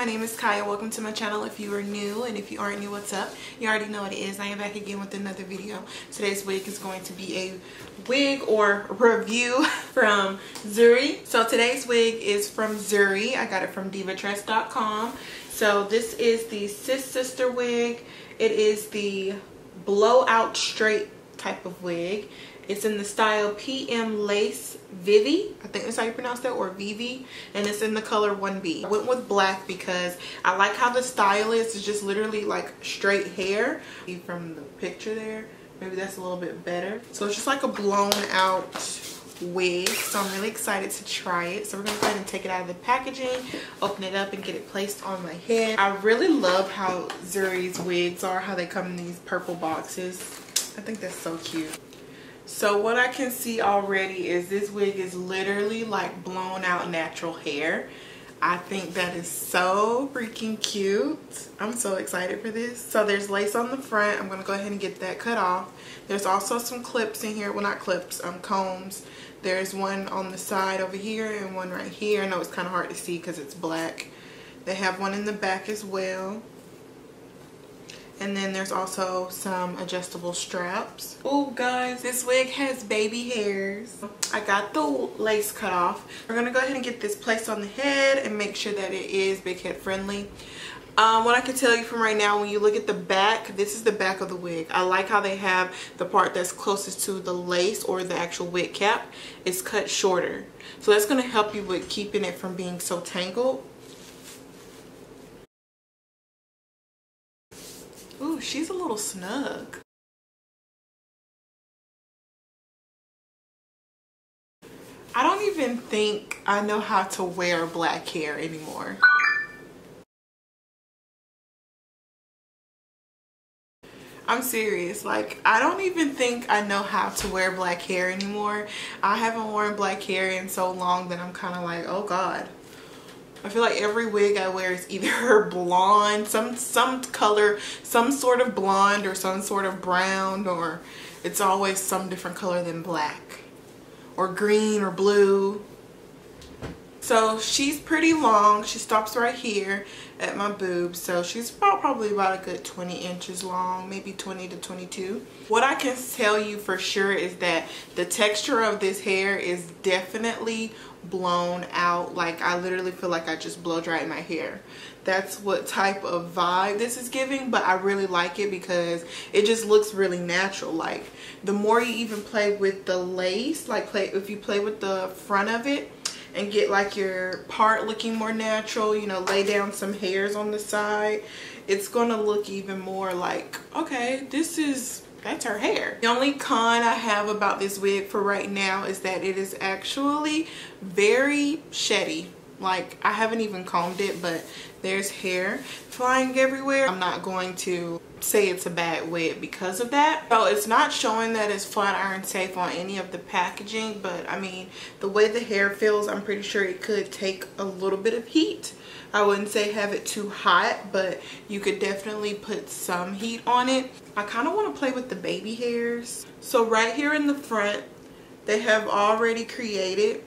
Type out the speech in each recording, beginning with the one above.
my name is Kya. Welcome to my channel if you are new and if you aren't new, what's up? You already know what it is. I am back again with another video. Today's wig is going to be a wig or review from Zury. So today's wig is from Zury. I got it from divatress.com. So this is the Sis Sister wig. It is the blowout straight type of wig. It's in the style PM Lace Vivi. I think that's how you pronounce that, or Vivi. And it's in the color 1B. I went with black because I like how the style is. It's just literally like straight hair. From the picture there, maybe that's a little bit better. So it's just like a blown out wig so i'm really excited to try it so we're gonna go ahead and take it out of the packaging open it up and get it placed on my head i really love how zury's wigs are how they come in these purple boxes i think that's so cute so what I can see already is this wig is literally like blown out natural hair. I think that is so freaking cute. I'm so excited for this. So there's lace on the front. I'm going to go ahead and get that cut off. There's also some clips in here. Well, not clips, um, combs. There's one on the side over here and one right here. I know it's kind of hard to see because it's black. They have one in the back as well. And then there's also some adjustable straps. Oh guys, this wig has baby hairs. I got the lace cut off. We're gonna go ahead and get this placed on the head and make sure that it is big head friendly. Um, what I can tell you from right now, when you look at the back, this is the back of the wig. I like how they have the part that's closest to the lace or the actual wig cap is cut shorter. So that's going to help you with keeping it from being so tangled. She's a little snug. I don't even think I know how to wear black hair anymore. I'm serious. Like, I don't even think I know how to wear black hair anymore. I haven't worn black hair in so long that I'm kind of like, oh God. I feel like every wig I wear is either blonde, some some color, some sort of blonde or some sort of brown or it's always some different color than black or green or blue. So she's pretty long. She stops right here at my boob. So she's about, probably about a good 20 inches long, maybe 20 to 22. What I can tell you for sure is that the texture of this hair is definitely blown out like I literally feel like I just blow dried my hair that's what type of vibe this is giving but I really like it because it just looks really natural like the more you even play with the lace like play if you play with the front of it and get like your part looking more natural you know lay down some hairs on the side it's gonna look even more like okay this is that's her hair. The only con I have about this wig for right now is that it is actually very sheddy. Like I haven't even combed it but there's hair flying everywhere. I'm not going to say it's a bad wig because of that. So it's not showing that it's flat iron safe on any of the packaging but I mean the way the hair feels I'm pretty sure it could take a little bit of heat I wouldn't say have it too hot, but you could definitely put some heat on it. I kind of want to play with the baby hairs. So right here in the front, they have already created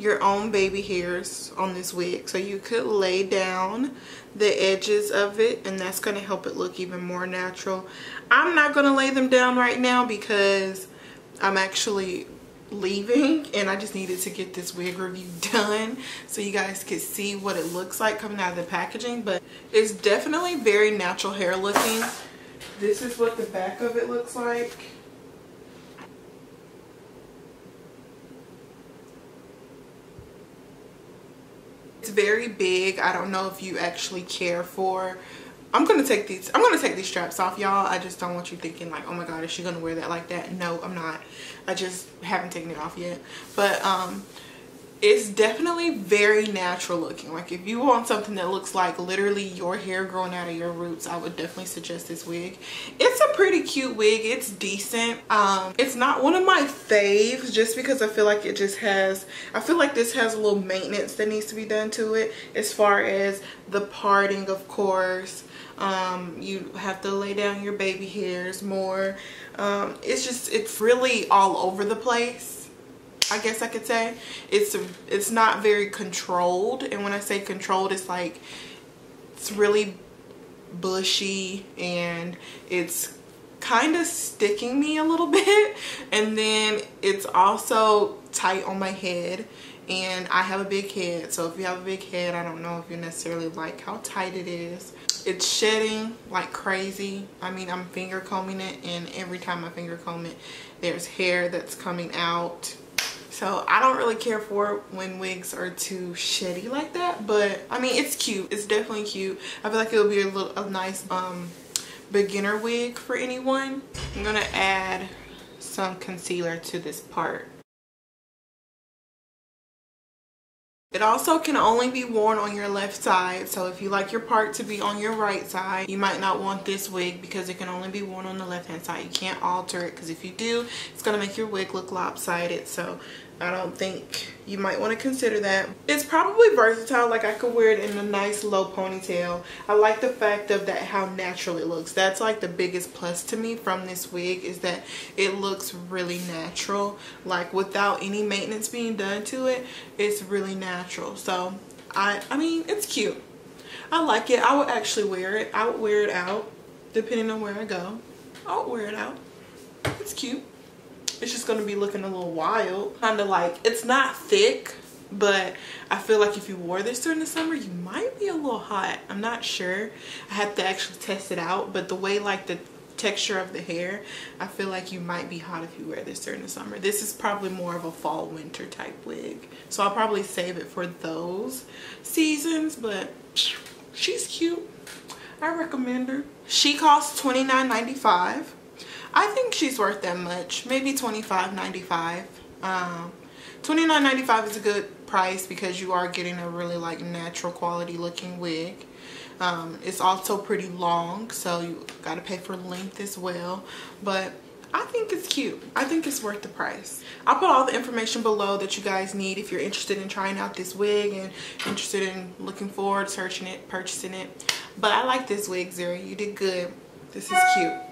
your own baby hairs on this wig. So you could lay down the edges of it and that's going to help it look even more natural. I'm not going to lay them down right now because I'm actually leaving and I just needed to get this wig review done so you guys could see what it looks like coming out of the packaging but it's definitely very natural hair looking this is what the back of it looks like very big. I don't know if you actually care for I'm gonna take these I'm gonna take these straps off y'all. I just don't want you thinking like oh my god is she gonna wear that like that? No I'm not. I just haven't taken it off yet. But um it's definitely very natural looking. Like if you want something that looks like literally your hair growing out of your roots I would definitely suggest this wig. It's a pretty cute wig. It's decent. Um it's not one of my faves just because I feel like it just has I feel like this has a little maintenance that needs to be done to it as far as the parting of course. Um, you have to lay down your baby hairs more. Um, it's just it's really all over the place I guess I could say. It's it's not very controlled and when I say controlled it's like it's really bushy and it's kind of sticking me a little bit and then it's also tight on my head and I have a big head so if you have a big head I don't know if you necessarily like how tight it is. It's shedding like crazy. I mean I'm finger combing it and every time I finger comb it there's hair that's coming out so I don't really care for when wigs are too shitty like that but I mean it's cute it's definitely cute I feel like it'll be a little a nice um beginner wig for anyone I'm gonna add some concealer to this part It also can only be worn on your left side. So if you like your part to be on your right side, you might not want this wig because it can only be worn on the left hand side. You can't alter it because if you do, it's going to make your wig look lopsided. So I don't think you might want to consider that. It's probably versatile. Like I could wear it in a nice low ponytail. I like the fact of that how natural it looks. That's like the biggest plus to me from this wig is that it looks really natural. Like without any maintenance being done to it, it's really natural. So I, I mean, it's cute. I like it. I would actually wear it. I would wear it out depending on where I go. I'll wear it out. It's cute it's just gonna be looking a little wild kind of like it's not thick but I feel like if you wore this during the summer you might be a little hot. I'm not sure. I have to actually test it out but the way like the texture of the hair I feel like you might be hot if you wear this during the summer. This is probably more of a fall winter type wig. So I'll probably save it for those seasons but she's cute. I recommend her. She costs $29.95 I think she's worth that much. Maybe $25.95. Um, $29.95 is a good price because you are getting a really like natural quality looking wig. Um, it's also pretty long, so you gotta pay for length as well. But I think it's cute. I think it's worth the price. I'll put all the information below that you guys need if you're interested in trying out this wig and interested in looking forward, searching it, purchasing it. But I like this wig, Zury. You did good. This is cute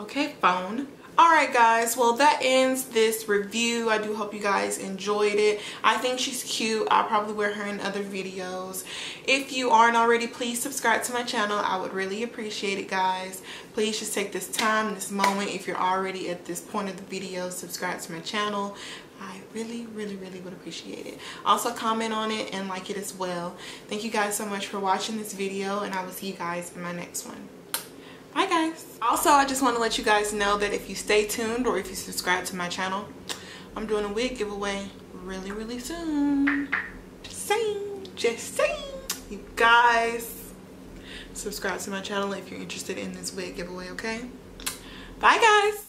okay phone. All right guys. Well that ends this review. I do hope you guys enjoyed it. I think she's cute. I'll probably wear her in other videos. If you aren't already please subscribe to my channel. I would really appreciate it guys. Please just take this time this moment if you're already at this point of the video subscribe to my channel. I really, really, really would appreciate it. Also comment on it and like it as well. Thank you guys so much for watching this video and I will see you guys in my next one. Bye guys. Also, I just want to let you guys know that if you stay tuned or if you subscribe to my channel, I'm doing a wig giveaway really, really soon. Just saying. Just saying. You guys, subscribe to my channel if you're interested in this wig giveaway, okay? Bye guys.